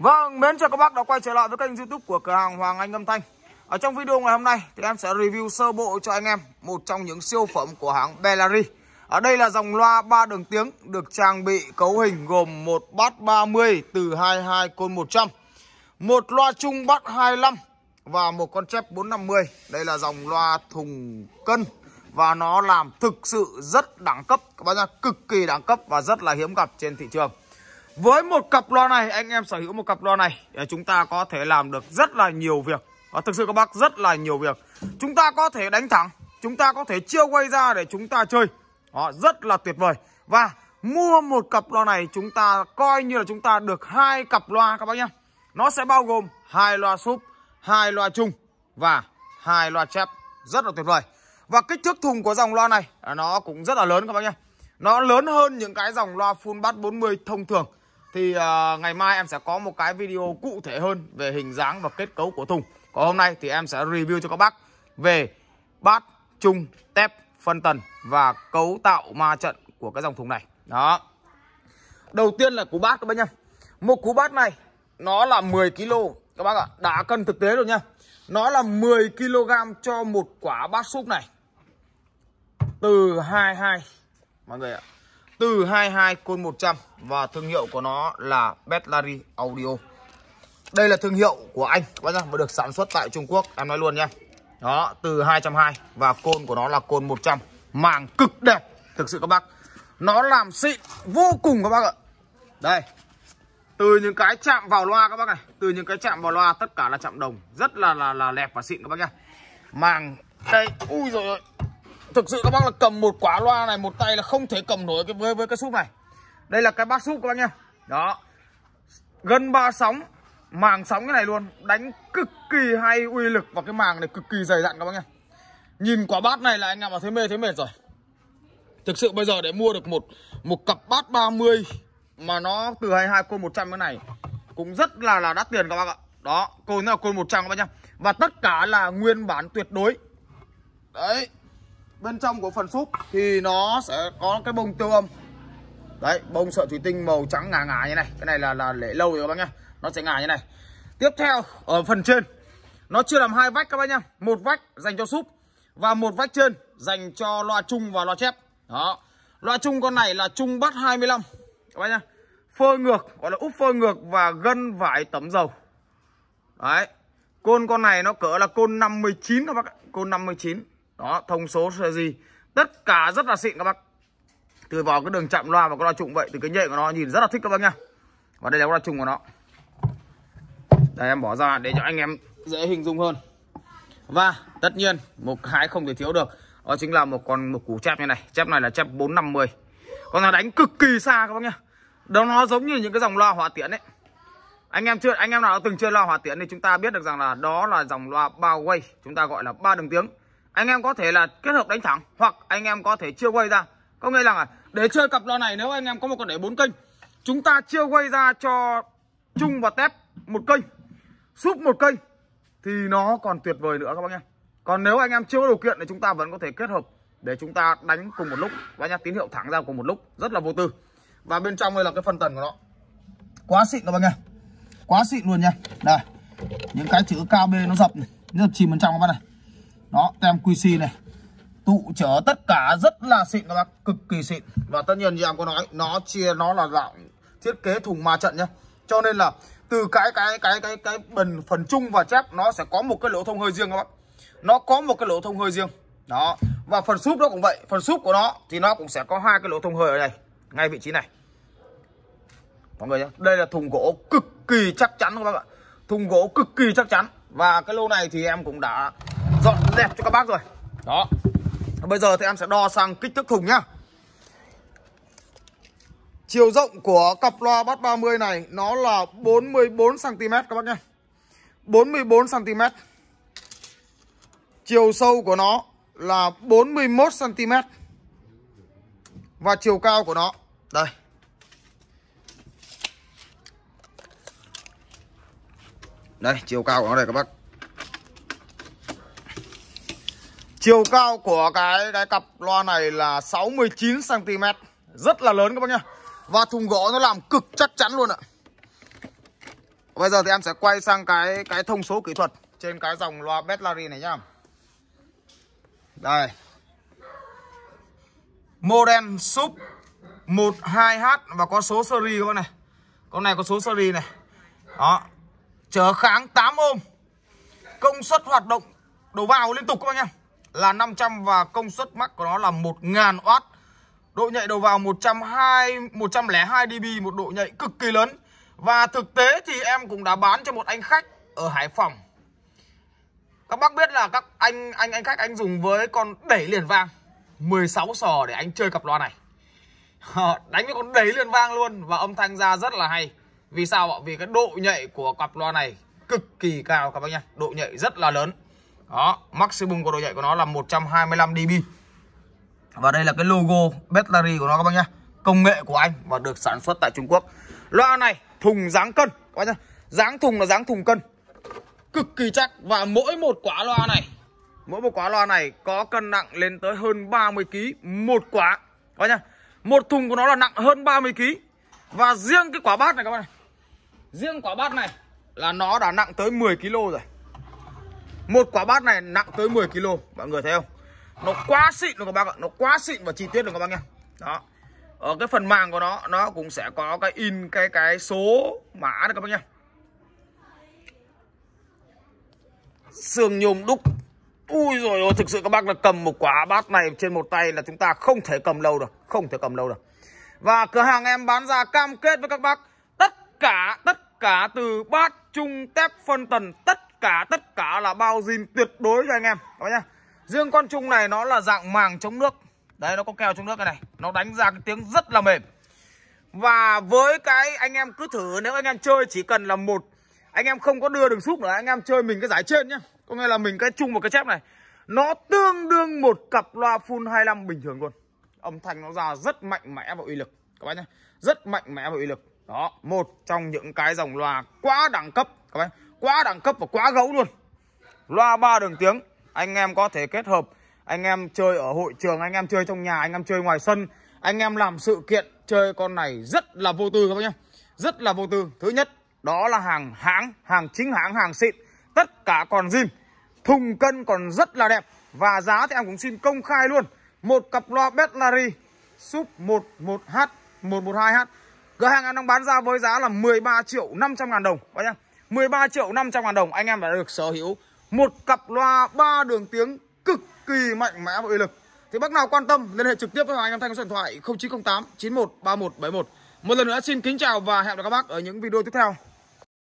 Vâng, mến chào các bác đã quay trở lại với kênh youtube của cửa hàng Hoàng Anh Âm Thanh. Ở trong video ngày hôm nay thì em sẽ review sơ bộ cho anh em Một trong những siêu phẩm của hãng Bellary. Ở đây là dòng loa 3 đường tiếng Được trang bị cấu hình gồm một bát 30 từ 22 côn 100 Một loa chung bát 25 Và một con chép 450 Đây là dòng loa thùng cân Và nó làm thực sự rất đẳng cấp. Các bác nhá, cực kỳ đẳng cấp và rất là hiếm gặp trên thị trường với một cặp loa này anh em sở hữu một cặp loa này chúng ta có thể làm được rất là nhiều việc. Và thực sự các bác rất là nhiều việc. Chúng ta có thể đánh thẳng chúng ta có thể chia quay ra để chúng ta chơi. Đó, rất là tuyệt vời. Và mua một cặp loa này chúng ta coi như là chúng ta được hai cặp loa các bác nhé. Nó sẽ bao gồm hai loa súp hai loa chung và hai loa chép. Rất là tuyệt vời. Và kích thước thùng của dòng loa này à, nó cũng rất là lớn các bác nhé. Nó lớn hơn những cái dòng loa full bass 40 thông thường thì uh, ngày mai em sẽ có một cái video cụ thể hơn về hình dáng và kết cấu của thùng. Còn hôm nay thì em sẽ review cho các bác về bát chung tép phân tần và cấu tạo ma trận của cái dòng thùng này. Đó. Đầu tiên là cú bát các bác nhá. Một cú bát này nó là 10 kg các bác ạ đã cân thực tế rồi nha nó là 10 kg cho một quả bát súp này. Từ 22 mọi người ạ từ 22 côn 100 và thương hiệu của nó là Betlari Audio. Đây là thương hiệu của Anh các bác và được sản xuất tại Trung Quốc, em nói luôn nha. Đó, từ 220 và côn của nó là côn 100, màng cực đẹp thực sự các bác. Nó làm xịn vô cùng các bác ạ. Đây. Từ những cái chạm vào loa các bác này, từ những cái chạm vào loa tất cả là chạm đồng, rất là là là đẹp và xịn các bác nha. Màng đây, ui rồi ơi, Thực sự các bác là cầm một quả loa này một tay là không thể cầm nổi cái với với cái súp này. Đây là cái bát súp các bác nhá. Đó. gần ba sóng, màng sóng cái này luôn, đánh cực kỳ hay uy lực và cái màng này cực kỳ dày dặn các bác nhá. Nhìn quả bát này là anh em mà thấy mê thấy mệt rồi. Thực sự bây giờ để mua được một một cặp bát 30 mà nó từ 22 côn 100 cái này cũng rất là là đắt tiền các bác ạ. Đó, côn là côn 100 các bác nhá. Và tất cả là nguyên bản tuyệt đối. Đấy, bên trong của phần súp thì nó sẽ có cái bông tiêu âm. Đấy, bông sợi thủy tinh màu trắng ngà ngà như này. Cái này là là để lâu rồi các bác nhá. Nó sẽ ngà như này. Tiếp theo, ở phần trên, nó chưa làm hai vách các bác nhá. Một vách dành cho súp và một vách trên dành cho loa chung và loa chép. Đó. Loa chung con này là chung bắt 25 các bác nhá. Phơi ngược, gọi là úp phơi ngược và gân vải tấm dầu. Đấy. Côn con này nó cỡ là côn 59 các bác ạ. Côn 59 đó, thông số là gì? Tất cả rất là xịn các bác. Từ vào cái đường chạm loa và con loa trụng vậy, từ cái nhện của nó nhìn rất là thích các bác nha. Và đây là con loa trụng của nó. Đây, em bỏ ra để cho anh em dễ hình dung hơn. Và tất nhiên một cái không thể thiếu được, đó chính là một con một củ chép như này. Chép này là chép 450 con này đánh cực kỳ xa các bác nhá. Đó, nó giống như những cái dòng loa hỏa tiễn ấy. Anh em chưa, anh em nào từng chơi loa hỏa tiễn thì chúng ta biết được rằng là đó là dòng loa bao quay, chúng ta gọi là ba đường tiếng anh em có thể là kết hợp đánh thẳng, hoặc anh em có thể chia quay ra. Có nghĩa là để chơi cặp loa này, nếu anh em có một con đẩy bốn kênh, chúng ta chia quay ra cho chung và tép một kênh, súp một kênh, thì nó còn tuyệt vời nữa các bác nhé. Còn nếu anh em chưa có điều kiện thì chúng ta vẫn có thể kết hợp để chúng ta đánh cùng một lúc. Và nhá, tín hiệu thẳng ra cùng một lúc, rất là vô tư. Và bên trong đây là cái phần tần của nó. Quá xịn các bác nhá. Quá xịn luôn nha. Đây, những cái chữ KB nó dập này, nó dập chìm bên trong các bác này đó, tem QC này. Tụ chở tất cả rất là xịn các bác, cực kỳ xịn. Và tất nhiên như em có nói, nó chia, nó là dạng thiết kế thùng ma trận nhá. Cho nên là từ cái cái cái cái cái bình phần chung và chép, nó sẽ có một cái lỗ thông hơi riêng các bác. Nó có một cái lỗ thông hơi riêng. Đó. Và phần súp nó cũng vậy. Phần súp của nó thì nó cũng sẽ có hai cái lỗ thông hơi ở đây, ngay vị trí này. Mọi người nhé đây là thùng gỗ cực kỳ chắc chắn các bác ạ. Thùng gỗ cực kỳ chắc chắn. Và cái lô này thì em cũng đã dọn dẹp cho các bác rồi. Đó. Bây giờ thì em sẽ đo sang kích thước thùng nhá. Chiều rộng của cặp loa bát 30 này nó là 44 cm các bác nhé 44 cm chiều sâu của nó là 41 cm và chiều cao của nó đây. Đây chiều cao của nó đây các bác Chiều cao của cái cái cặp loa này là 69 cm, rất là lớn các bác nhá. Và thùng gỗ nó làm cực chắc chắn luôn ạ. Bây giờ thì em sẽ quay sang cái cái thông số kỹ thuật trên cái dòng loa Betlary này nhá. Đây. Model sub 12H và có số seri các bạn này. Con này có số seri này. Đó. Chở kháng 8 ohm. Công suất hoạt động đầu vào liên tục các bạn nhá. Là 500 và công suất max của nó là 1000W. Độ nhạy đầu vào 120 102 dB, một độ nhạy cực kỳ lớn. Và thực tế thì em cũng đã bán cho một anh khách ở Hải Phòng. Các bác biết là các anh anh anh khách anh dùng với con đẩy liền vang 16 sò để anh chơi cặp loa này. Đánh với con đẩy liền vang luôn và âm thanh ra rất là hay. Vì sao ạ? Vì cái độ nhạy của cặp loa này cực kỳ cao các bác nhá. Độ nhạy rất là lớn. Đó, maximum của độ nhạy của nó là 125 dB. Và đây là cái logo battery của nó các bác nhá. Công nghệ của anh và được sản xuất tại Trung Quốc. Loa này thùng dáng cân các bác nhá. Dáng thùng là dáng thùng cân. Cực kỳ chắc và mỗi một quả loa này, mỗi một quả loa này có cân nặng lên tới hơn 30 kg một quả. Các bác nhá. Một thùng của nó là nặng hơn 30 kg. Và riêng cái quả bát này các bác này. Riêng quả bát này là nó đã nặng tới 10 kg rồi. Một quả bát này nặng tới 10 kg, mọi người thấy không? Nó quá xịn rồi các bác ạ, nó quá xịn và chi tiết rồi các bác nha. Đó. Ở cái phần màng của nó nó cũng sẽ có cái in cái cái số mã này các bác nha. Sườn nhôm đúc. Ui rồi ôi, thực sự các bác là cầm một quả bát này trên một tay là chúng ta không thể cầm lâu được, không thể cầm lâu được. Và cửa hàng em bán ra cam kết với các bác tất cả tất cả từ bát chung tép phân tần tất cả, tất cả là bao zin tuyệt đối cho anh em. Các bác nhá. Riêng con chung này nó là dạng màng chống nước. Đấy, nó có keo chống nước cái này. Nó đánh ra cái tiếng rất là mềm. Và với cái anh em cứ thử, Nếu anh em chơi chỉ cần là một, Anh em không có đưa đường xúc nữa, Anh em chơi mình cái giải trên nhá. Có nghĩa là mình cái chung một cái chép này. Nó tương đương một cặp loa full 25 bình thường luôn. Âm thanh nó ra rất mạnh mẽ và uy lực. Các bác nhá. Rất mạnh mẽ và uy lực. Đó, Một trong những cái dòng loa quá đẳng cấp. Các bác Quá đẳng cấp và quá gấu luôn. Loa ba đường tiếng, anh em có thể kết hợp. Anh em chơi ở hội trường, anh em chơi trong nhà, anh em chơi ngoài sân. Anh em làm sự kiện chơi con này rất là vô tư các bác nhé. Rất là vô tư. Thứ nhất, đó là hàng hãng, hàng chính hãng, hàng xịn. Tất cả còn zin. Thùng cân còn rất là đẹp. Và giá thì em cũng xin công khai luôn. Một cặp loa Betlary sub 11H 112H cửa hàng em đang bán ra với giá là 13 triệu 500 ngàn đồng, các nhá 13 triệu 500 ngàn đồng, anh em đã được sở hữu một cặp loa ba đường tiếng cực kỳ mạnh mẽ và uy lực. Thì bác nào quan tâm, liên hệ trực tiếp với Hoàng Anh Âm Thanh số điện thoại 0908 91 3171 một lần nữa xin kính chào và hẹn gặp các bác ở những video tiếp theo.